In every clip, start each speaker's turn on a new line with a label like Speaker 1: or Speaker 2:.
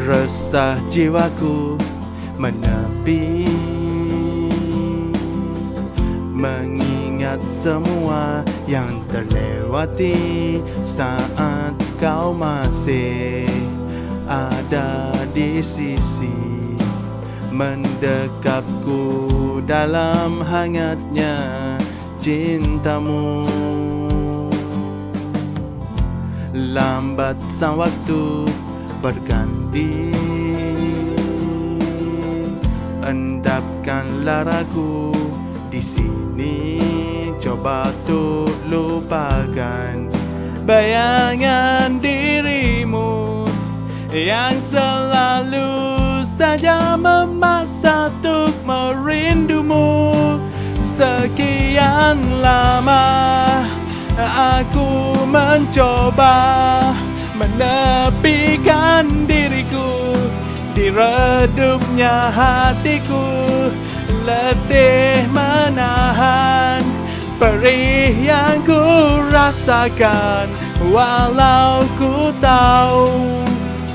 Speaker 1: Resah jiwaku menepi. Mengingat semua yang terlewati Saat kau masih ada di sisi Mendekapku dalam hangatnya cintamu. Lambat sang waktu berganti Endapkanlah ragu di sini. Coba tuh lupakan bayangan dirimu Yang selalu saja memaksa untuk merindumu. Sekian lama aku mencoba menepikan redupnya hatiku letih menahan perih yang ku rasakan. Walau ku tahu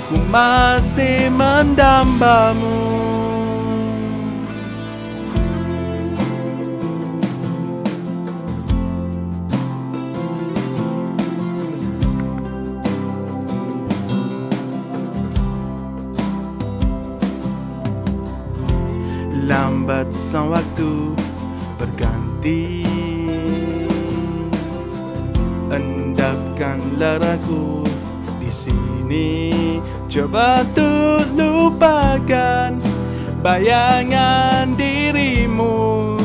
Speaker 1: ku masih mendambamu Sang waktu berganti. Endapkanlah ragu di sini. Coba tuh lupakan bayangan dirimu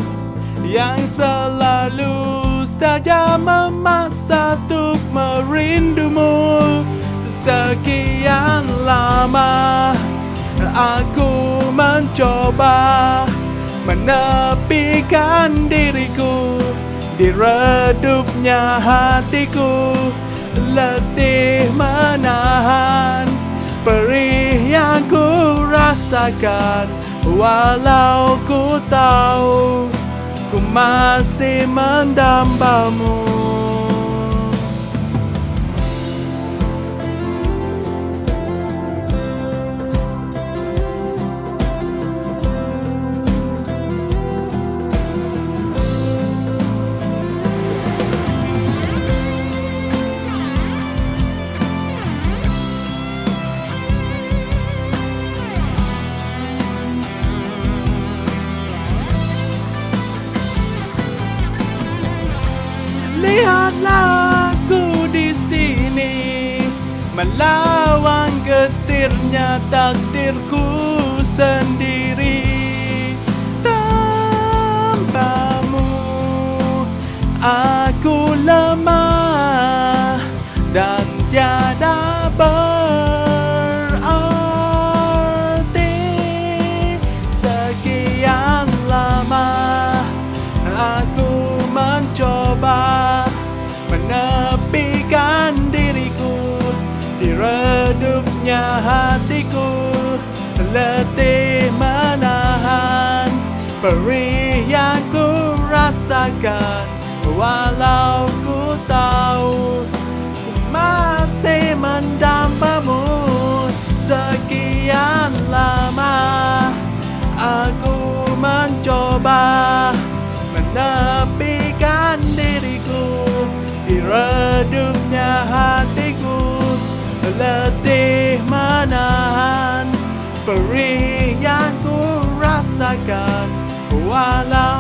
Speaker 1: Yang selalu saja memaksa untuk merindumu. Sekian lama aku mencoba menepikan diriku di redupnya hatiku. Letih menahan perih yang ku rasakan walau ku tahu ku masih mendambamu Aku di sini melawan getirnya takdirku sendiri hatiku letih menahan. Perih yang ku rasakan walau ku tahu ku masih mendambamu sekian lama aku mencoba menepikan diriku di redupnya hatiku letih านานปริยานกูรักษาการกูว่าเรา